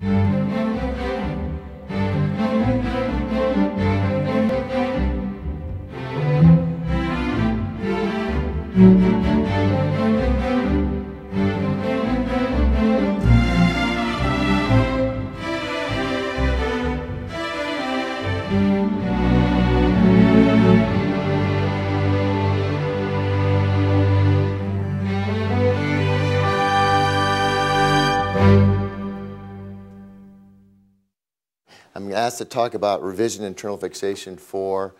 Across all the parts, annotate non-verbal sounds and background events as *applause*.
I'm asked to talk about revision internal fixation for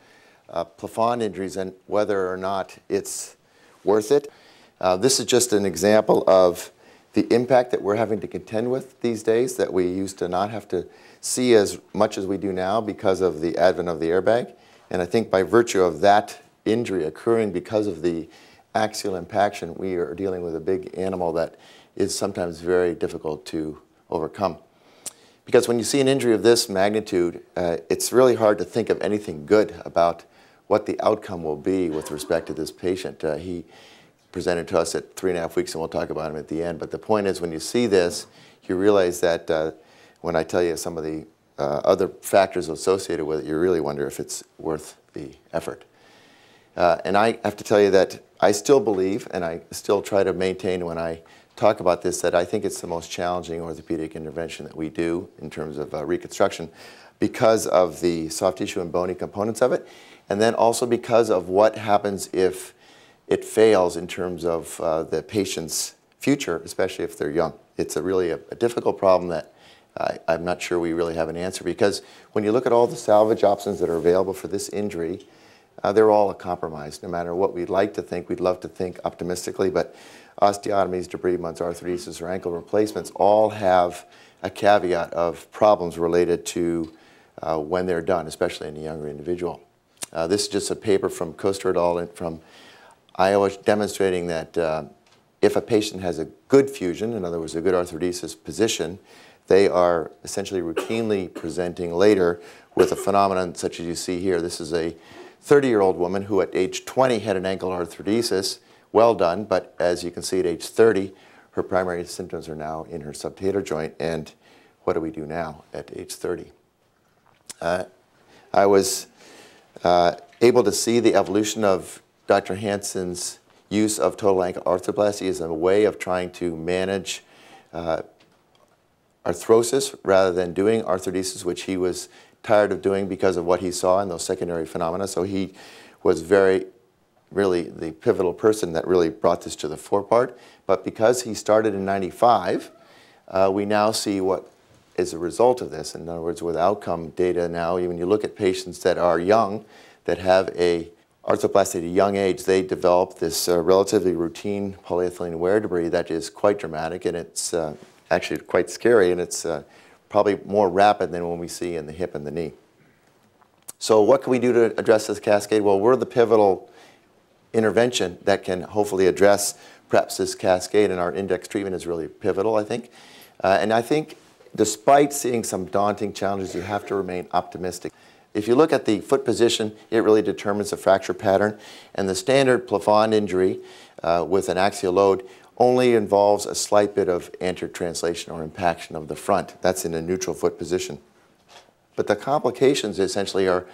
uh, plafond injuries and whether or not it's worth it. Uh, this is just an example of the impact that we're having to contend with these days that we used to not have to see as much as we do now because of the advent of the airbag. And I think by virtue of that injury occurring because of the axial impaction, we are dealing with a big animal that is sometimes very difficult to overcome. Because when you see an injury of this magnitude, uh, it's really hard to think of anything good about what the outcome will be with respect to this patient. Uh, he presented to us at three and a half weeks, and we'll talk about him at the end. But the point is, when you see this, you realize that uh, when I tell you some of the uh, other factors associated with it, you really wonder if it's worth the effort. Uh, and I have to tell you that I still believe, and I still try to maintain when I talk about this, that I think it's the most challenging orthopedic intervention that we do in terms of uh, reconstruction because of the soft tissue and bony components of it, and then also because of what happens if it fails in terms of uh, the patient's future, especially if they're young. It's a really a, a difficult problem that I'm not sure we really have an answer because when you look at all the salvage options that are available for this injury, uh, they're all a compromise. No matter what we'd like to think, we'd love to think optimistically, but osteotomies, debridements, arthrodesis, or ankle replacements all have a caveat of problems related to uh, when they're done, especially in a younger individual. Uh, this is just a paper from Coester et al. from Iowa demonstrating that uh, if a patient has a good fusion, in other words, a good arthrodesis position, they are essentially routinely presenting later with a phenomenon such as you see here. This is a 30-year-old woman who at age 20 had an ankle arthrodesis, well done, but as you can see at age 30, her primary symptoms are now in her subtalar joint, and what do we do now at age 30? Uh, I was uh, able to see the evolution of Dr. Hansen's use of total ankle arthroplasty as a way of trying to manage uh, arthrosis rather than doing arthrodesis, which he was tired of doing because of what he saw in those secondary phenomena. So he was very, really the pivotal person that really brought this to the forepart. But because he started in 95, uh, we now see what is a result of this. In other words, with outcome data now, when you look at patients that are young, that have a arthroplasty at a young age, they develop this uh, relatively routine polyethylene wear debris that is quite dramatic and it's uh, actually quite scary and it's uh, probably more rapid than when we see in the hip and the knee. So what can we do to address this cascade? Well, we're the pivotal intervention that can hopefully address perhaps this cascade and our index treatment is really pivotal, I think. Uh, and I think despite seeing some daunting challenges, you have to remain optimistic. If you look at the foot position, it really determines the fracture pattern. And the standard plafond injury uh, with an axial load only involves a slight bit of anterior translation or impaction of the front. That's in a neutral foot position. But the complications essentially are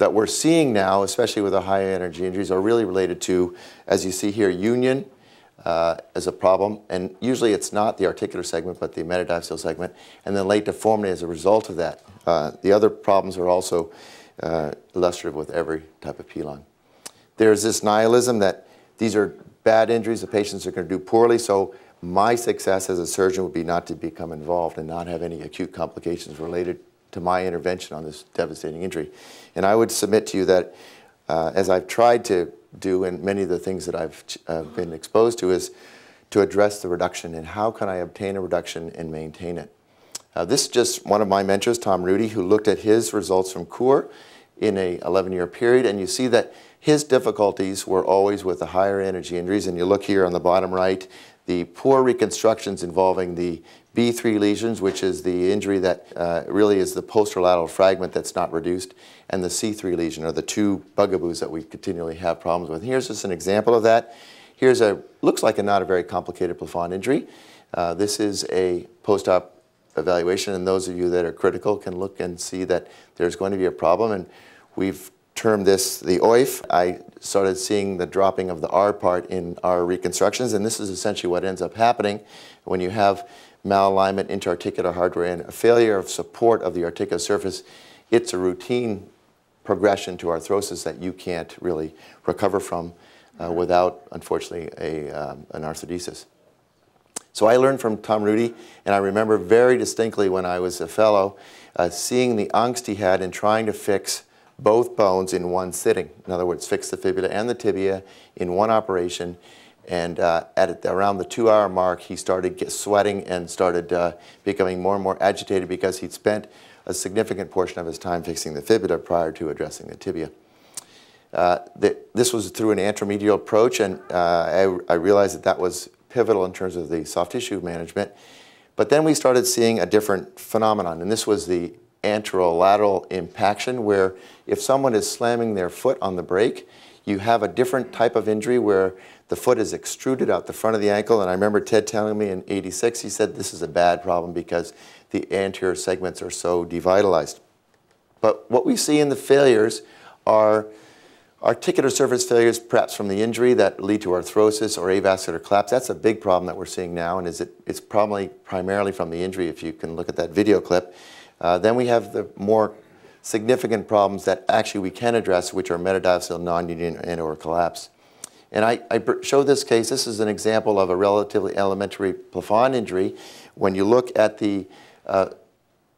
that we're seeing now, especially with the high energy injuries, are really related to, as you see here, union uh, as a problem. And usually it's not the articular segment, but the metaphyseal segment, and then late deformity as a result of that. Uh, the other problems are also uh, illustrative with every type of pilon. There's this nihilism that these are bad injuries, the patients are going to do poorly. So my success as a surgeon would be not to become involved and not have any acute complications related to my intervention on this devastating injury. And I would submit to you that uh, as I've tried to do and many of the things that I've uh, been exposed to is to address the reduction and how can I obtain a reduction and maintain it. Uh, this is just one of my mentors, Tom Ruedi, who looked at his results from Chur in a 11-year period, and you see that his difficulties were always with the higher energy injuries, and you look here on the bottom right, the poor reconstructions involving the B3 lesions, which is the injury that uh, really is the posterolateral fragment that's not reduced, and the C3 lesion are the two bugaboos that we continually have problems with. Here's just an example of that. Here's a, looks like a not a very complicated plafond injury. Uh, this is a post-op evaluation, and those of you that are critical can look and see that there's going to be a problem. And we've termed this the OIF. I started seeing the dropping of the R part in our reconstructions, and this is essentially what ends up happening when you have malalignment interarticular hardware and a failure of support of the articular surface. It's a routine progression to arthrosis that you can't really recover from uh, without, unfortunately, a, um, an arthrodesis. So I learned from Tom Ruedi, and I remember very distinctly when I was a fellow uh, seeing the angst he had in trying to fix both bones in one sitting. In other words, fix the fibula and the tibia in one operation. And uh, at around the two-hour mark, he started sweating and started uh, becoming more and more agitated because he'd spent a significant portion of his time fixing the fibula prior to addressing the tibia. Uh, this was through an anteromedial approach, and uh, I, I realized that that was pivotal in terms of the soft tissue management. But then we started seeing a different phenomenon, and this was the anterolateral impaction, where if someone is slamming their foot on the brake, you have a different type of injury where the foot is extruded out the front of the ankle. And I remember Ted telling me in 86, he said this is a bad problem because the anterior segments are so devitalized. But what we see in the failures are articular surface failures, perhaps from the injury that lead to arthrosis or avascular collapse. That's a big problem that we're seeing now, and is it, it's probably primarily from the injury if you can look at that video clip. Uh, then we have the more significant problems that actually we can address, which are metadiaphyseal non-union and or collapse. And I, I show this case, this is an example of a relatively elementary plafond injury. When you look at the uh,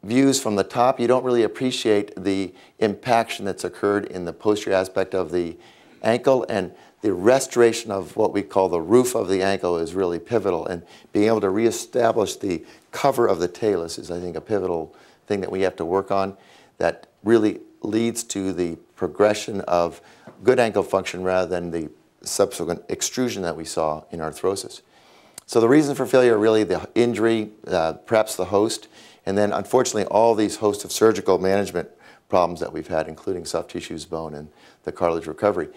views from the top, you don't really appreciate the impaction that's occurred in the posterior aspect of the ankle and the restoration of what we call the roof of the ankle is really pivotal and being able to reestablish the cover of the talus is I think a pivotal thing that we have to work on that really leads to the progression of good ankle function rather than the subsequent extrusion that we saw in arthrosis. So the reason for failure are really the injury, uh, perhaps the host, and then unfortunately all these host of surgical management problems that we've had, including soft tissues, bone, and the cartilage recovery.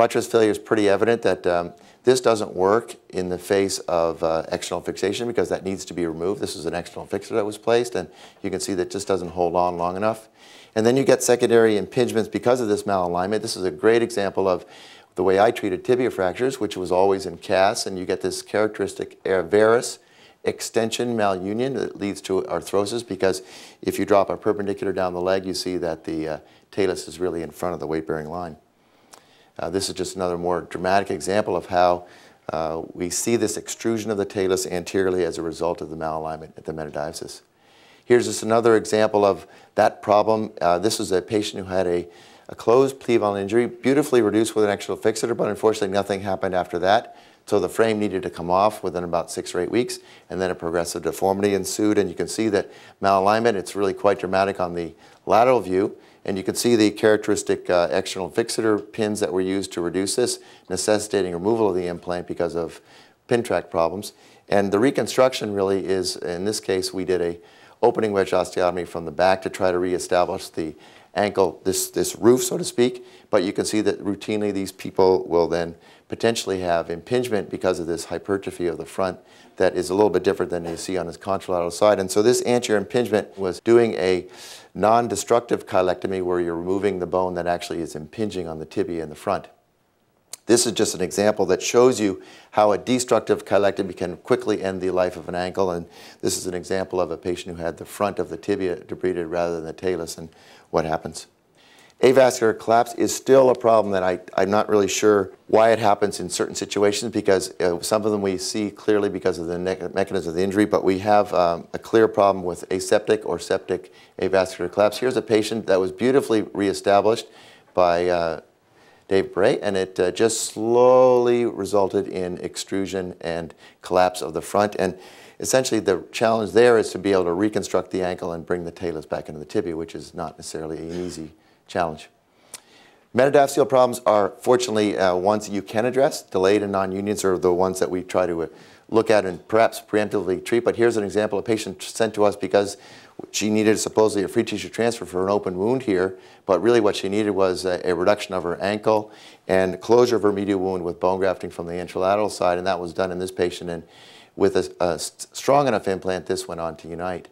Buttress failure is pretty evident that um, this doesn't work in the face of uh, external fixation because that needs to be removed. This is an external fixer that was placed, and you can see that just doesn't hold on long enough. And then you get secondary impingements because of this malalignment. This is a great example of the way I treated tibia fractures, which was always in casts, and you get this characteristic varus extension malunion that leads to arthrosis because if you drop a perpendicular down the leg, you see that the uh, talus is really in front of the weight-bearing line. Uh, this is just another more dramatic example of how uh, we see this extrusion of the talus anteriorly as a result of the malalignment at the metadiaphysis. Here's just another example of that problem. Uh, this was a patient who had a, a closed pilon injury, beautifully reduced with an external fixator, but unfortunately nothing happened after that. So the frame needed to come off within about six or eight weeks, and then a progressive deformity ensued. And you can see that malalignment, it's really quite dramatic on the lateral view. And you can see the characteristic uh, external fixator pins that were used to reduce this, necessitating removal of the implant because of pin track problems. And the reconstruction really is, in this case, we did a opening wedge osteotomy from the back to try to reestablish the ankle, this, this roof, so to speak. But you can see that routinely these people will then potentially have impingement because of this hypertrophy of the front that is a little bit different than you see on his contralateral side. And so this anterior impingement was doing a non-destructive cheilectomy where you're removing the bone that actually is impinging on the tibia in the front. This is just an example that shows you how a destructive cheilectomy can quickly end the life of an ankle. And this is an example of a patient who had the front of the tibia debrided rather than the talus and what happens. Avascular collapse is still a problem that I, I'm not really sure why it happens in certain situations because uh, some of them we see clearly because of the mechanism of the injury, but we have um, a clear problem with aseptic or septic avascular collapse. Here's a patient that was beautifully reestablished by uh, Dave Barei, and it uh, just slowly resulted in extrusion and collapse of the front. And essentially the challenge there is to be able to reconstruct the ankle and bring the talus back into the tibia, which is not necessarily an easy challenge. Metadiaphyseal problems are fortunately uh, ones that you can address. Delayed and non-unions are the ones that we try to uh, look at and perhaps preemptively treat. But here's an example, a patient sent to us because she needed supposedly a free tissue transfer for an open wound here, but really what she needed was a, a reduction of her ankle and closure of her medial wound with bone grafting from the anterolateral side, and that was done in this patient. And with a, a strong enough implant, this went on to unite.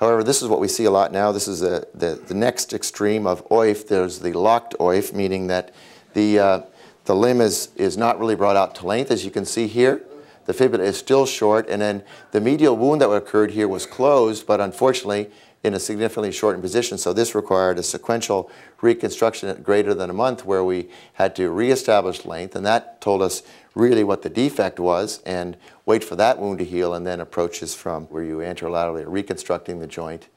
However, this is what we see a lot now. This is a, the, the next extreme of OIF. There's the locked OIF, meaning that the, uh, the limb is, is not really brought out to length, as you can see here. The fibula is still short, and then the medial wound that occurred here was closed, but unfortunately in a significantly shortened position. So this required a sequential reconstruction at greater than a month where we had to reestablish length, and that told us really what the defect was and wait for that wound to heal and then approaches from where you anterolaterally are reconstructing the joint,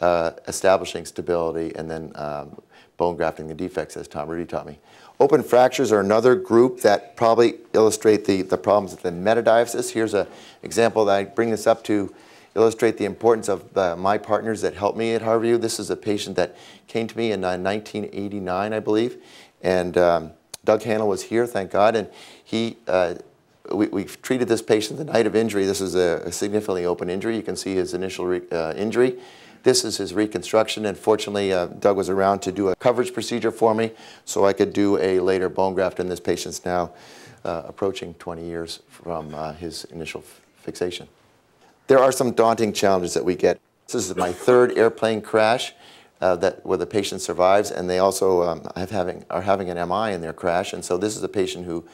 uh, establishing stability, and then um, bone grafting the defects, as Tom Ruedi taught me. Open fractures are another group that probably illustrate the, the problems with the metadiaphysis. Here's an example that I bring this up to illustrate the importance of uh, my partners that helped me at Harborview. This is a patient that came to me in uh, 1989, I believe, and um, Doug Hanel was here, thank God, and he, uh, we, we treated this patient the night of injury. This is a, a significantly open injury. You can see his initial uh, injury. This is his reconstruction, and fortunately, uh, Doug was around to do a coverage procedure for me, so I could do a later bone graft, and this patient's now uh, approaching 20 years from uh, his initial fixation. There are some daunting challenges that we get. This is my third airplane crash uh, that where the patient survives, and they also um, have having, are having an MI in their crash. And so this is a patient who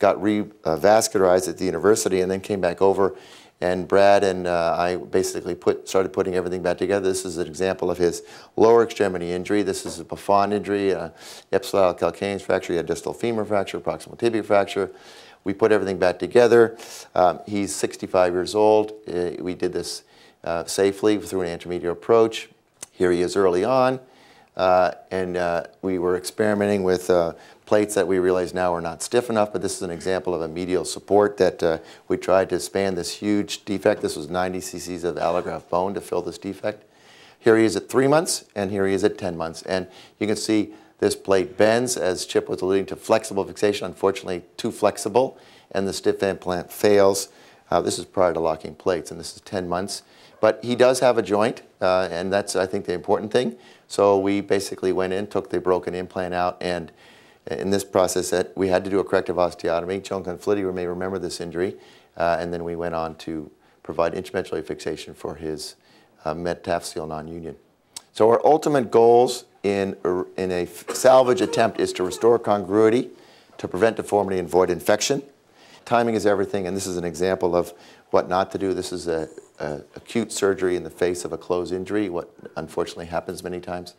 got revascularized at the university and then came back over. And Brad and uh, I basically put, started putting everything back together. This is an example of his lower extremity injury. This is a plafond injury, uh, ipsilateral calcaneus fracture, had distal femur fracture, proximal tibia fracture. We put everything back together. Um, he's 65 years old. Uh, we did this uh, safely through an anteromedial approach. Here he is early on. Uh, and uh, we were experimenting with uh, plates that we realize now are not stiff enough, but this is an example of a medial support that uh, we tried to span this huge defect. This was 90 cc's of allograft bone to fill this defect. Here he is at three months, and here he is at 10 months. And you can see this plate bends, as Chip was alluding to, flexible fixation, unfortunately too flexible, and the stiff implant fails. Uh, this is prior to locking plates, and this is 10 months. But he does have a joint, uh, and that's, I think, the important thing. So we basically went in, took the broken implant out, and in this process, we had to do a corrective osteotomy. Joan Conflitti may remember this injury, uh, and then we went on to provide intramedullary fixation for his uh, metaphyseal non-union. So our ultimate goals in a, in a salvage attempt is to restore congruity, to prevent deformity and avoid infection. Timing is everything, and this is an example of what not to do. This is a, a acute surgery in the face of a closed injury, what unfortunately happens many times.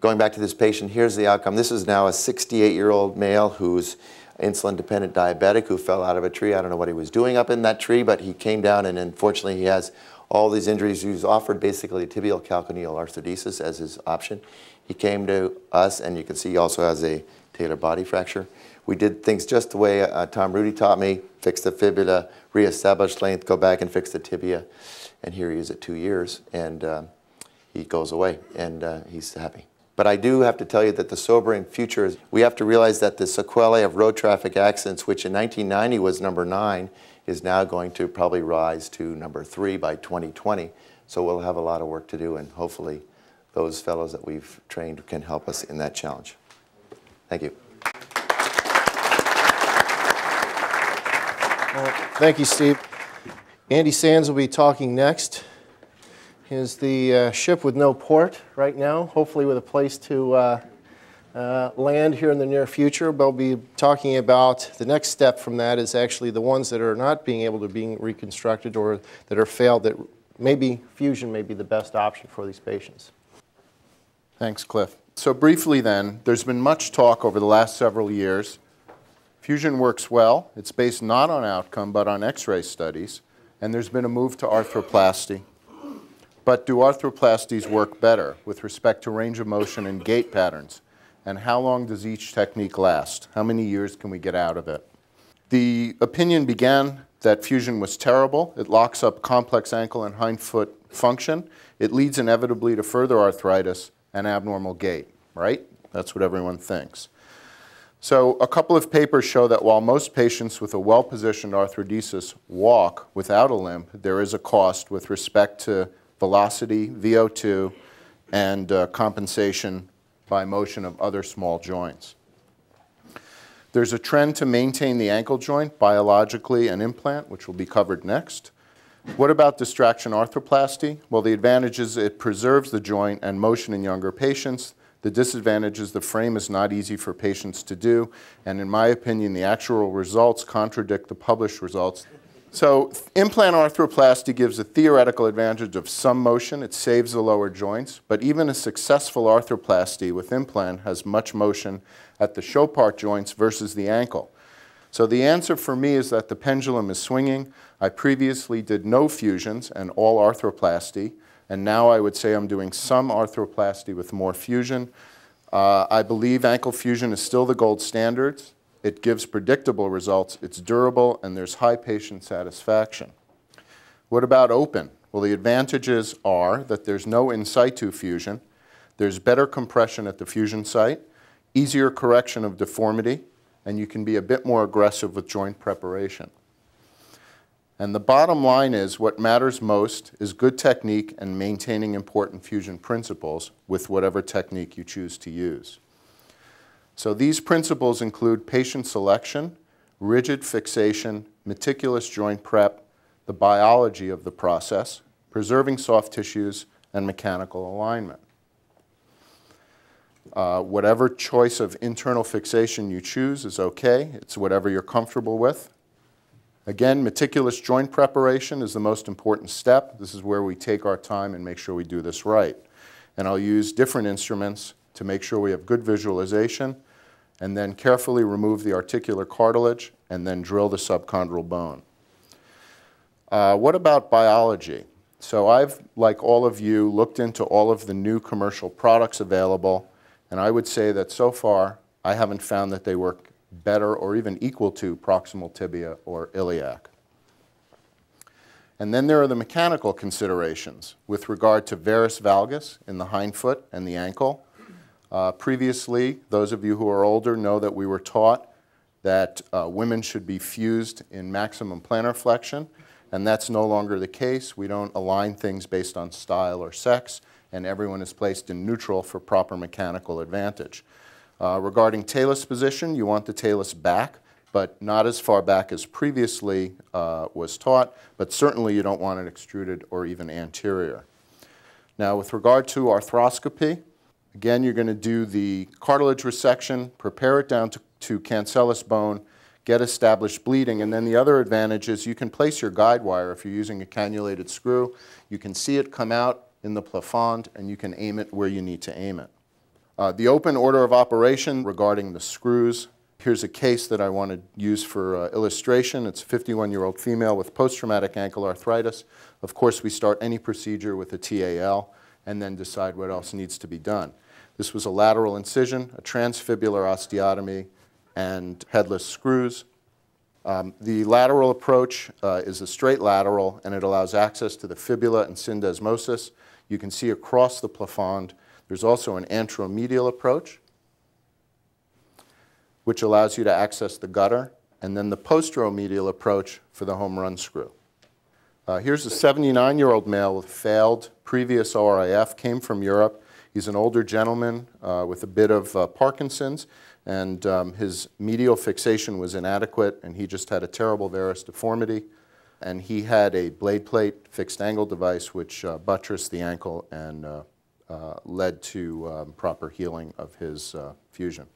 Going back to this patient, here's the outcome. This is now a 68-year-old male who's insulin-dependent diabetic who fell out of a tree. I don't know what he was doing up in that tree, but he came down and unfortunately he has all these injuries. He was offered basically tibial calcaneal arthrodesis as his option. He came to us, and you can see he also has a talar body fracture. We did things just the way uh, Tom Ruedi taught me, fix the fibula, reestablish length, go back and fix the tibia. And here he is at two years, and uh, he goes away, and uh, he's happy. But I do have to tell you that the sobering future is we have to realize that the sequelae of road traffic accidents, which in 1990 was number nine, is now going to probably rise to number three by 2020. So we'll have a lot of work to do, and hopefully those fellows that we've trained can help us in that challenge. Thank you. Well, thank you, Steve. Andy Sands will be talking next. Is the uh, ship with no port right now, hopefully with a place to uh, uh, land here in the near future. We'll be talking about the next step from that is actually the ones that are not being able to be reconstructed or that are failed that maybe fusion may be the best option for these patients. Thanks, Cliff. So briefly then, there's been much talk over the last several years. Fusion works well. It's based not on outcome, but on x-ray studies. And there's been a move to arthroplasty. But do arthroplasties work better with respect to range of motion and gait patterns? and how long does each technique last? How many years can we get out of it? The opinion began that fusion was terrible. It locks up complex ankle and hindfoot function. It leads inevitably to further arthritis and abnormal gait, right? That's what everyone thinks. So a couple of papers show that while most patients with a well-positioned arthrodesis walk without a limp, there is a cost with respect to velocity, VO2, and uh, compensation by motion of other small joints. There's a trend to maintain the ankle joint biologically and implant, which will be covered next. What about distraction arthroplasty? Well, the advantage is it preserves the joint and motion in younger patients. The disadvantage is the frame is not easy for patients to do, and in my opinion, the actual results contradict the published results. So implant arthroplasty gives a theoretical advantage of some motion. It saves the lower joints, but even a successful arthroplasty with implant has much motion at the Chopart joints versus the ankle. So the answer for me is that the pendulum is swinging. I previously did no fusions and all arthroplasty. And now I would say I'm doing some arthroplasty with more fusion. Uh, I believe ankle fusion is still the gold standard. It gives predictable results, it's durable, and there's high patient satisfaction. What about open? Well, the advantages are that there's no in situ fusion, there's better compression at the fusion site, easier correction of deformity, and you can be a bit more aggressive with joint preparation. And the bottom line is what matters most is good technique and maintaining important fusion principles with whatever technique you choose to use. So these principles include patient selection, rigid fixation, meticulous joint prep, the biology of the process, preserving soft tissues, and mechanical alignment. Uh, whatever choice of internal fixation you choose is okay. It's whatever you're comfortable with. Again, meticulous joint preparation is the most important step. This is where we take our time and make sure we do this right. And I'll use different instruments to make sure we have good visualization and then carefully remove the articular cartilage and then drill the subchondral bone. Uh, what about biology? So I've, like all of you, looked into all of the new commercial products available, and I would say that so far I haven't found that they work better or even equal to proximal tibia or iliac. And then there are the mechanical considerations with regard to varus valgus in the hind foot and the ankle. Uh, previously, those of you who are older know that we were taught that uh, women should be fused in maximum plantar flexion, and that's no longer the case. We don't align things based on style or sex, and everyone is placed in neutral for proper mechanical advantage. Uh, regarding talus position, you want the talus back, but not as far back as previously uh, was taught, but certainly you don't want it extruded or even anterior. Now, with regard to arthroscopy, again, you're going to do the cartilage resection, prepare it down to, to cancellous bone, get established bleeding, and then the other advantage is you can place your guide wire if you're using a cannulated screw. You can see it come out in the plafond, and you can aim it where you need to aim it. Uh, the open order of operation regarding the screws. Here's a case that I want to use for uh, illustration. It's a 51-year-old female with post-traumatic ankle arthritis. Of course, we start any procedure with a TAL and then decide what else needs to be done. This was a lateral incision, a transfibular osteotomy, and headless screws. Um, the lateral approach uh, is a straight lateral, and it allows access to the fibula and syndesmosis. You can see across the plafond there's also an anteromedial approach, which allows you to access the gutter, and then the posteromedial approach for the home run screw. Uh, here's a 79-year-old male with failed previous ORIF, came from Europe. He's an older gentleman uh, with a bit of uh, Parkinson's, and um, his medial fixation was inadequate, and he just had a terrible varus deformity. And he had a blade plate fixed angle device which uh, buttressed the ankle and uh, uh, led to um, proper healing of his uh, fusion.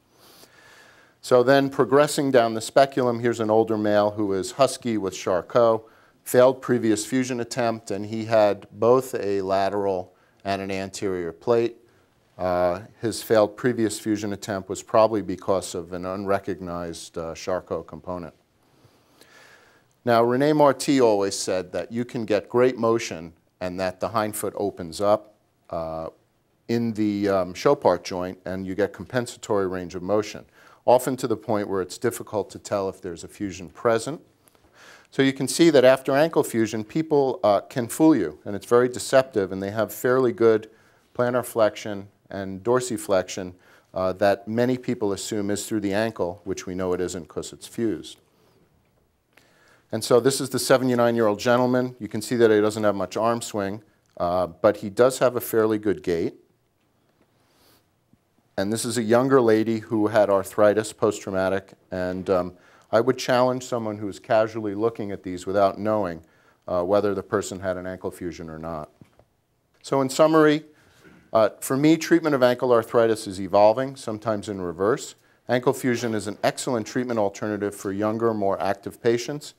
So then progressing down the speculum, here's an older male who is husky with Charcot, failed previous fusion attempt, and he had both a lateral and an anterior plate. Uh, his failed previous fusion attempt was probably because of an unrecognized uh, Charcot component. Now, Rene Marti always said that you can get great motion and that the hind foot opens up uh, in the um, Chopart joint and you get compensatory range of motion, often to the point where it's difficult to tell if there's a fusion present. So you can see that after ankle fusion, people uh, can fool you, and it's very deceptive, and they have fairly good plantar flexion and dorsiflexion uh, that many people assume is through the ankle, which we know it isn't because it's fused. And so this is the 79-year-old gentleman. You can see that he doesn't have much arm swing, uh, but he does have a fairly good gait. And this is a younger lady who had arthritis, post-traumatic, and um, I would challenge someone who's casually looking at these without knowing uh, whether the person had an ankle fusion or not. So in summary, uh, for me, treatment of ankle arthritis is evolving, sometimes in reverse. Ankle fusion is an excellent treatment alternative for younger, more active patients.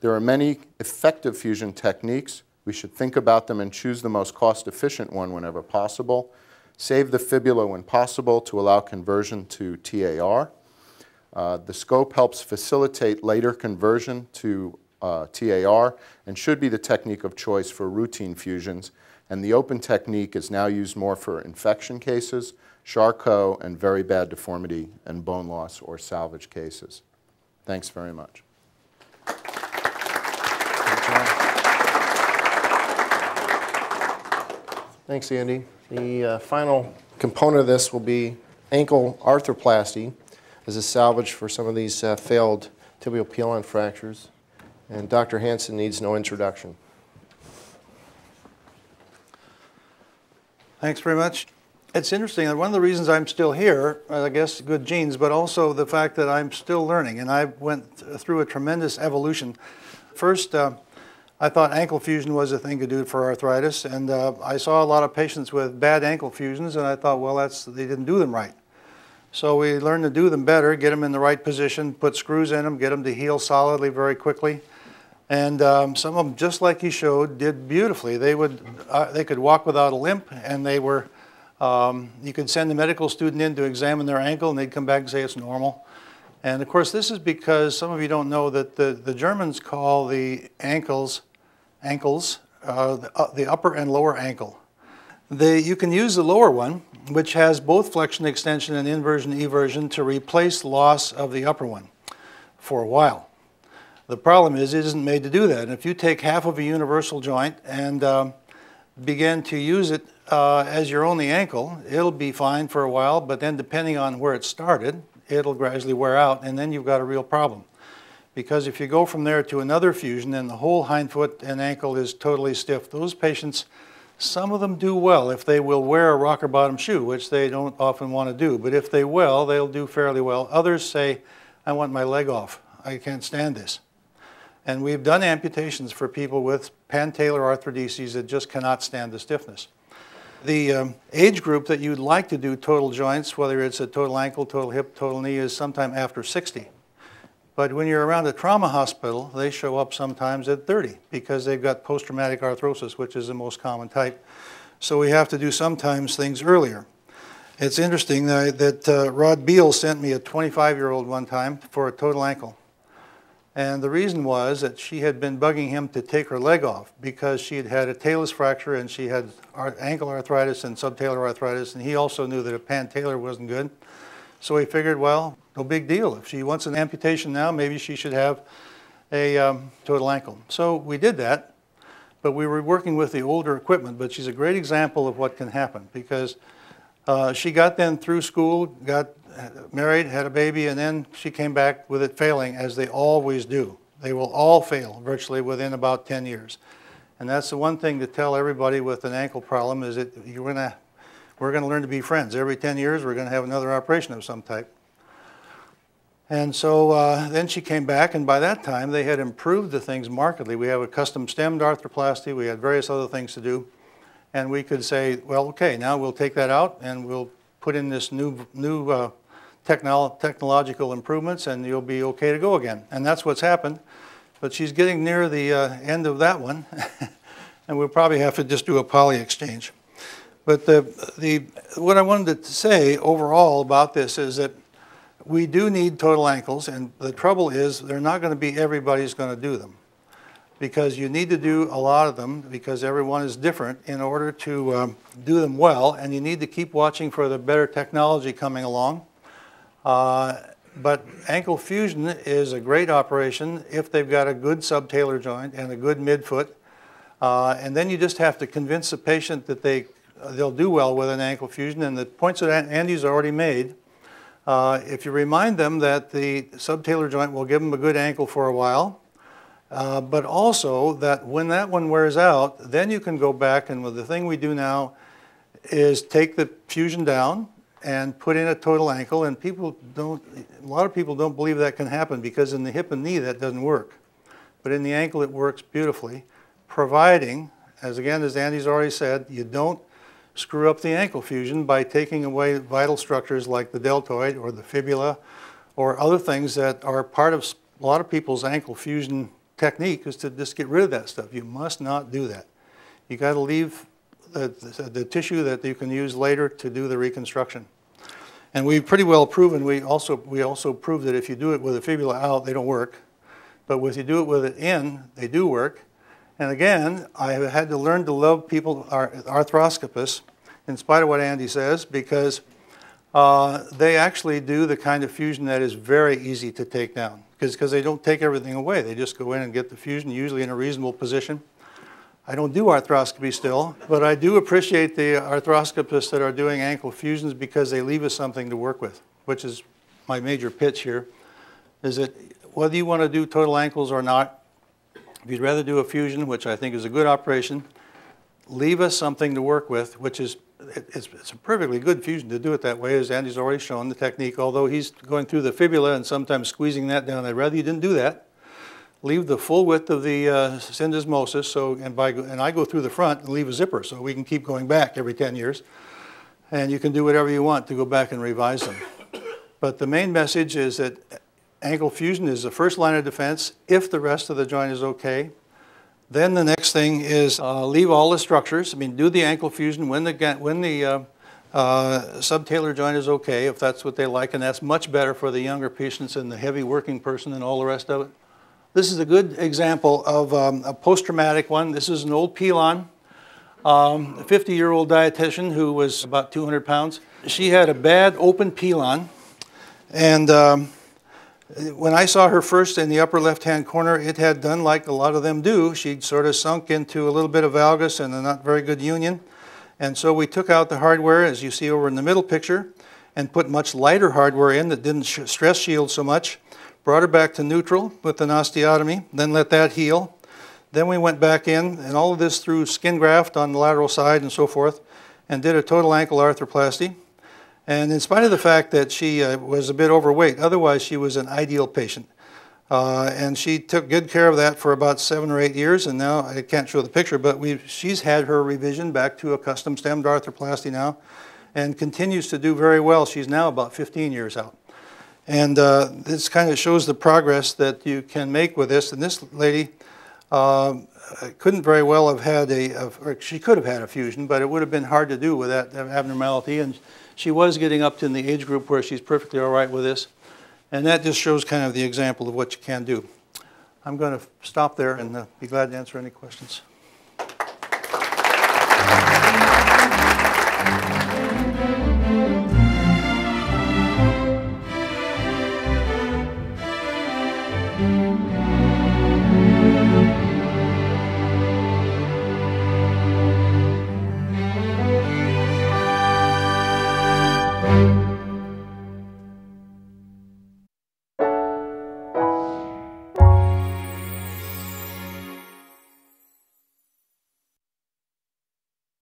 There are many effective fusion techniques. We should think about them and choose the most cost-efficient one whenever possible. Save the fibula when possible to allow conversion to TAR. Uh, the scope helps facilitate later conversion to uh, TAR and should be the technique of choice for routine fusions. And the open technique is now used more for infection cases, Charcot, and very bad deformity and bone loss or salvage cases. Thanks very much. Thanks, Andy. The uh, final component of this will be ankle arthroplasty as a salvage for some of these uh, failed tibial pilon fractures. And Dr. Hansen needs no introduction. Thanks very much. It's interesting. One of the reasons I'm still here, I guess, good genes, but also the fact that I'm still learning, and I went through a tremendous evolution. First, uh, I thought ankle fusion was a thing to do for arthritis, and uh, I saw a lot of patients with bad ankle fusions, and I thought, well, that's they didn't do them right. So we learned to do them better, get them in the right position, put screws in them, get them to heal solidly very quickly. And um, some of them, just like he showed, did beautifully. They would, uh, they could walk without a limp, and they were. Um, you could send a medical student in to examine their ankle, and they'd come back and say it's normal. And of course, this is because some of you don't know that the, the Germans call the ankles, ankles, uh, the, uh, the upper and lower ankle. They, you can use the lower one, which has both flexion extension and inversion eversion to replace loss of the upper one for a while. The problem is it isn't made to do that. And if you take half of a universal joint and um, begin to use it uh, as your only ankle, it'll be fine for a while, but then depending on where it started, it'll gradually wear out, and then you've got a real problem. Because if you go from there to another fusion and the whole hindfoot and ankle is totally stiff, those patients, some of them do well if they will wear a rocker bottom shoe, which they don't often want to do. But if they will, they'll do fairly well. Others say, I want my leg off. I can't stand this. And we've done amputations for people with pantalar arthrodeses that just cannot stand the stiffness. The um, age group that you'd like to do total joints, whether it's a total ankle, total hip, total knee, is sometime after 60. But when you're around a trauma hospital, they show up sometimes at 30 because they've got post-traumatic arthrosis, which is the most common type. So we have to do sometimes things earlier. It's interesting that, that uh, Rod Beal sent me a 25-year-old one time for a total ankle. And the reason was that she had been bugging him to take her leg off because she had had a talus fracture and she had ankle arthritis and subtalar arthritis. And he also knew that a pantalar wasn't good. So he figured, well, no big deal. If she wants an amputation now, maybe she should have a um, total ankle. So we did that, but we were working with the older equipment. But she's a great example of what can happen because uh, she got then through school, got married, had a baby, and then she came back with it failing, as they always do. They will all fail virtually within about 10 years. And that's the one thing to tell everybody with an ankle problem is that you're gonna, we're going to learn to be friends. Every 10 years, we're going to have another operation of some type. And so uh, then she came back, and by that time, they had improved the things markedly. We have a custom stemmed arthroplasty. We had various other things to do. And we could say, well, okay, now we'll take that out, and we'll put in this new, new uh, technolo technological improvements and you'll be okay to go again. And that's what's happened. But she's getting near the uh, end of that one, *laughs* and we'll probably have to just do a poly exchange. But the, the, what I wanted to say overall about this is that we do need total ankles, and the trouble is they're not going to be everybody's going to do them. Because you need to do a lot of them because everyone is different in order to um, do them well, and you need to keep watching for the better technology coming along. Uh, but ankle fusion is a great operation if they've got a good subtalar joint and a good midfoot. Uh, and then you just have to convince the patient that they, they'll do well with an ankle fusion. And the points that Andy's already made, uh, if you remind them that the subtalar joint will give them a good ankle for a while, uh, but also that when that one wears out, then you can go back and the thing we do now is take the fusion down, and put in a total ankle. And people don't, a lot of people don't believe that can happen because in the hip and knee that doesn't work. But in the ankle it works beautifully. providing, as again, as Andy's already said, you don't screw up the ankle fusion by taking away vital structures like the deltoid or the fibula or other things that are part of a lot of people's ankle fusion technique is to just get rid of that stuff. You must not do that. You got to leave the, the, the, tissue that you can use later to do the reconstruction. And we've pretty well proven, we also, we also proved that if you do it with a fibula out, they don't work. But if you do it with it in, they do work. And again, I have had to learn to love people, arthroscopists, in spite of what Andy says, because uh, they actually do the kind of fusion that is very easy to take down because they don't take everything away. They just go in and get the fusion, usually in a reasonable position. I don't do arthroscopy still, but I do appreciate the arthroscopists that are doing ankle fusions because they leave us something to work with, which is my major pitch here, is that whether you want to do total ankles or not, if you'd rather do a fusion, which I think is a good operation, leave us something to work with, which is it's, it's, a perfectly good fusion to do it that way, as Andy's already shown the technique, although he's going through the fibula and sometimes squeezing that down. I'd rather you didn't do that. Leave the full width of the uh, syndesmosis, so, and, by, and I go through the front and leave a zipper so we can keep going back every 10 years. And you can do whatever you want to go back and revise them. But the main message is that ankle fusion is the first line of defense if the rest of the joint is okay. Then the next thing is uh, leave all the structures. I mean, do the ankle fusion when the, when the uh, uh, subtalar joint is okay, if that's what they like, and that's much better for the younger patients and the heavy working person and all the rest of it. This is a good example of um, a post-traumatic one. This is an old pilon, um, a 50-year-old dietitian who was about 200 pounds. She had a bad open pilon, and um, when I saw her first in the upper left-hand corner, it had done like a lot of them do. She'd sort of sunk into a little bit of valgus and a not very good union. And so we took out the hardware, as you see over in the middle picture, and put much lighter hardware in that didn't stress shield so much. Brought her back to neutral with an osteotomy, then let that heal. Then we went back in, and all of this through skin graft on the lateral side and so forth, and did a total ankle arthroplasty. And in spite of the fact that she uh, was a bit overweight, otherwise she was an ideal patient. Uh, and she took good care of that for about seven or eight years, and now I can't show the picture, but she's had her revision back to a custom stemmed arthroplasty now, and continues to do very well. She's now about 15 years out. And uh, this kind of shows the progress that you can make with this. And this lady uh, couldn't very well have had a, a, she could have had a fusion, but it would have been hard to do with that abnormality. And she was getting up to in the age group where she's perfectly all right with this. And that just shows kind of the example of what you can do. I'm going to stop there and uh, be glad to answer any questions.